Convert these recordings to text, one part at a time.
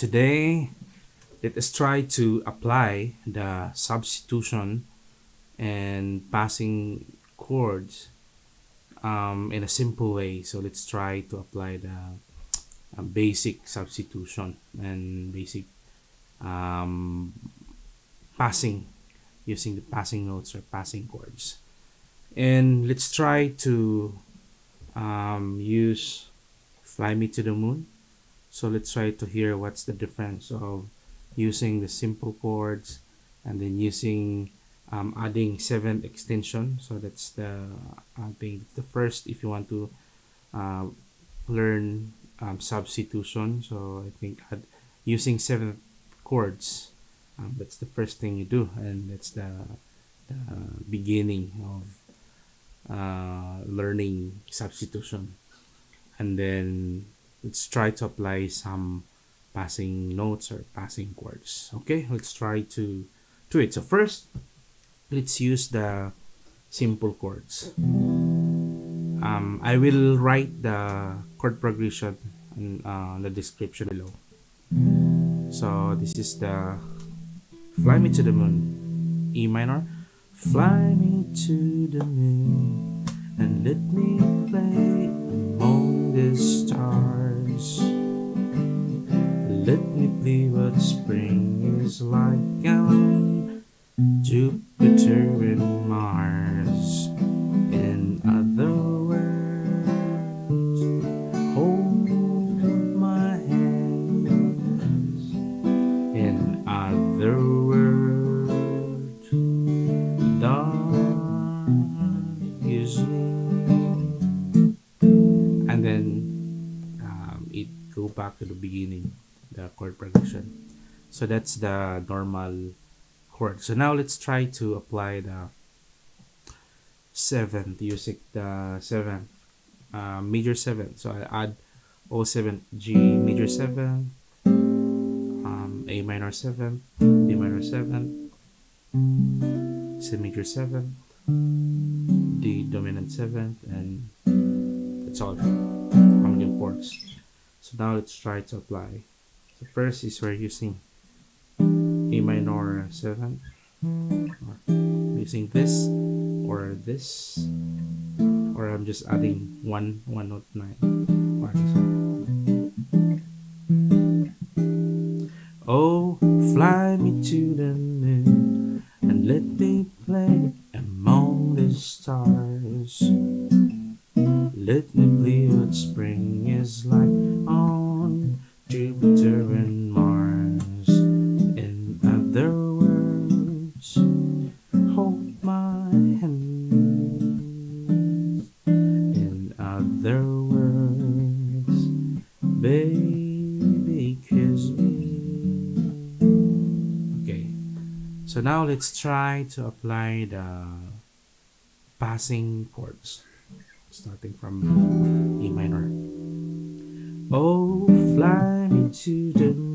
Today let us try to apply the substitution and passing chords um, in a simple way. So let's try to apply the uh, basic substitution and basic um, passing using the passing notes or passing chords. And let's try to um, use Fly Me to the Moon. So let's try to hear what's the difference of using the simple chords and then using um, adding seventh extension. So that's the I think the first if you want to uh, learn um, substitution. So I think add, using seventh chords um, that's the first thing you do. And that's the, the beginning of uh, learning substitution. And then let's try to apply some passing notes or passing chords okay let's try to do it. So first let's use the simple chords. Um, I will write the chord progression in uh, the description below. So this is the fly me to the moon E minor. Fly me to the moon and let me play among the stars play what spring is like on Jupiter and Mars. In other words, hold my hands. In other words, dark is me. And then um, it go back to the beginning, the chord progression. So that's the normal chord. So now let's try to apply the seventh using the seventh uh, major seventh. So I add O seven G major seven, um, A minor seven, D minor seven, C major seven, D dominant seventh, and that's all. Family of chords. So now let's try to apply. So first is we're using a minor 7 or using this or this. Or I'm just adding one one note nine. Or this one. Now let's try to apply the passing chords, starting from E minor. Oh, fly me to the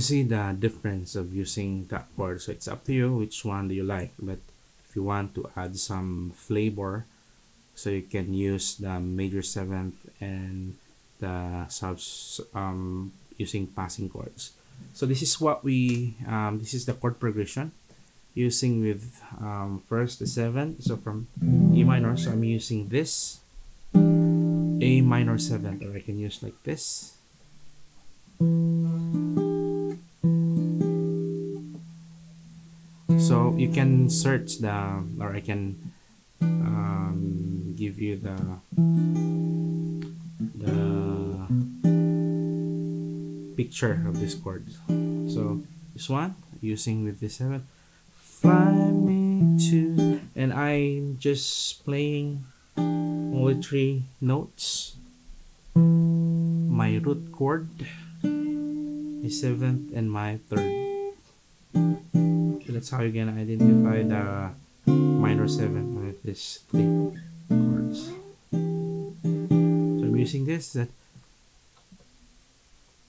see the difference of using that chord. So it's up to you which one do you like. But if you want to add some flavor, so you can use the major seventh and the subs um, using passing chords. So this is what we um, this is the chord progression using with um, first the seventh. So from E minor, so I'm using this A minor 7 or I can use like this so you can search the or I can um, give you the the picture of this chord. So this one using with this 7 fly me to and I'm just playing only three notes. My root chord my seventh and my third so that's how you're gonna identify the minor seven with this three chords. So I'm using this that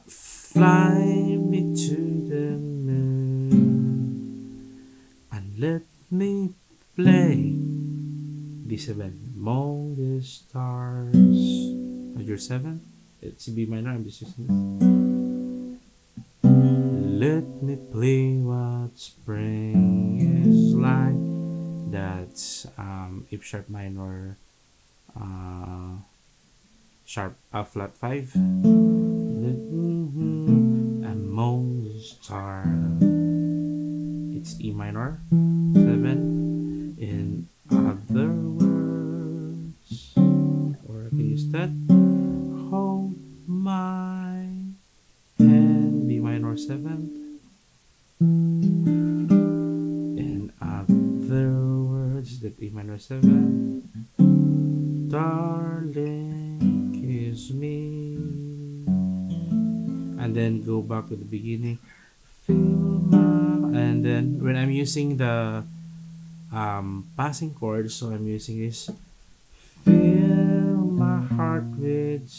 fly me to the moon and let me play. B7 among the stars. Major 7 it's B minor I'm just using this let me play what spring is like. That's um, F sharp minor uh, sharp uh, flat 5 among the stars it's E minor 7 in other words or can use that hold my hand B minor 7 in other words that minor 7 darling kiss me. And then go back to the beginning. And then when I'm using the um, passing chord, so I'm using this. Fill my heart with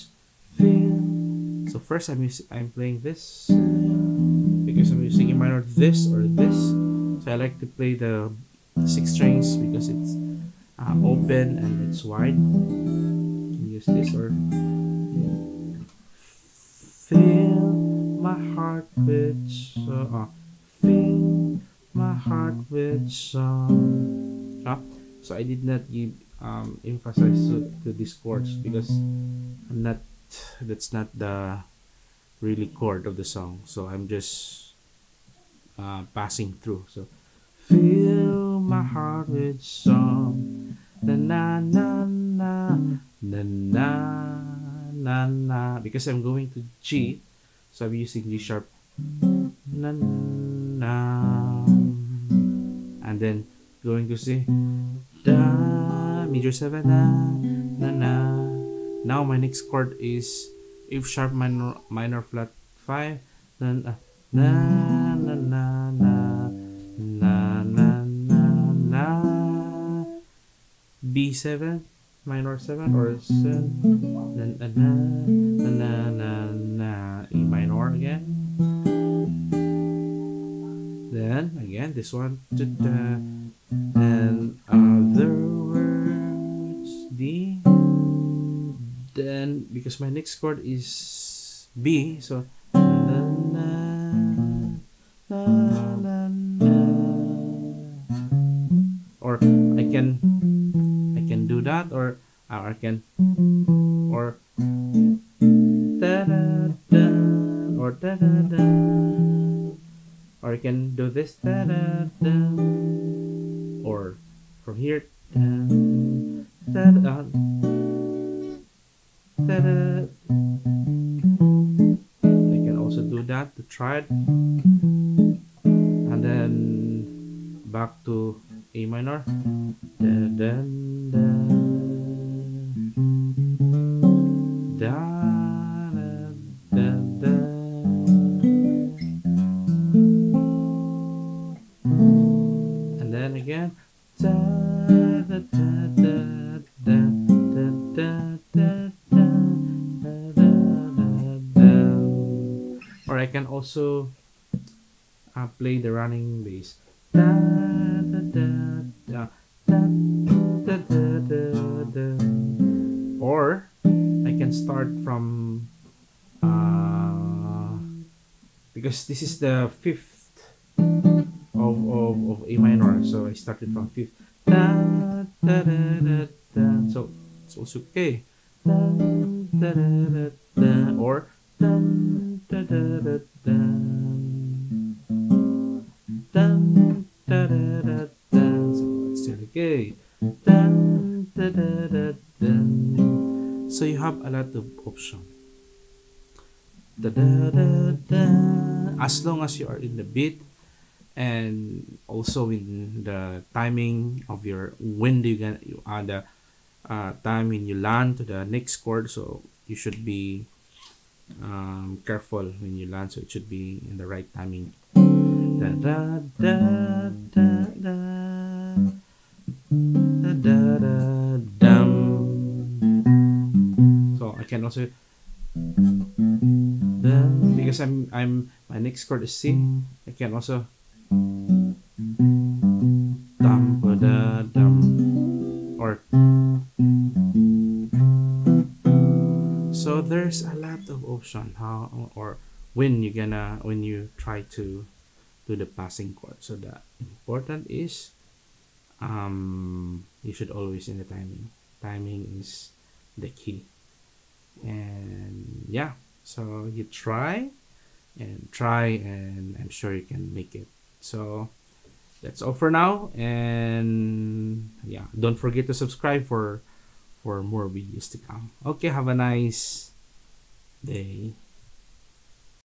feel so first I'm using I'm playing this using a minor this or this. So I like to play the six strings because it's uh, open and it's wide. Use this or fill my heart with so uh, fill my heart with song. Uh, so I did not give um, emphasize to, to these chords because I'm not that's not the really chord of the song. So I'm just uh, passing through. So fill my heart with song. Na na na na na na na na. Because I'm going to G, so I'm using G sharp. Na na. And then going to say da major seven na na na. Now my next chord is F sharp minor minor flat five. Then uh, na. B7 minor 7 or 7 then uh, na na na na na. E minor again. Then again this one. To the and other words D. Then because my next chord is B so or or da da da or da da da. Or I can do this da da da. Or from here da da da. Ta-da. I can also do that to try it. And then back to A minor And then again. Or I can also uh, play the running bass. Because this is the fifth of, of, of A minor, so I started from fifth. Da, da, da, da, da. So it's also okay. dun, da, da, da, da, or da, da, da, da, da, da. So it's still da, da, da. So you have a lot of options. Da, da, da, da as long as you are in the beat and also in the timing of your when do you get you add the uh, time when you land to the next chord so you should be um, careful when you land so it should be in the right timing da, da, da, da, da. Da, da, da, dum. so I can also because I'm I'm my next chord is C. I can also dum ba da dum or so there's a lot of option how or when you gonna when you try to do the passing chord. So the important is um you should always in the timing. Timing is the key. And yeah so you try and try and i'm sure you can make it. So that's all for now and yeah don't forget to subscribe for for more videos to come. Okay have a nice day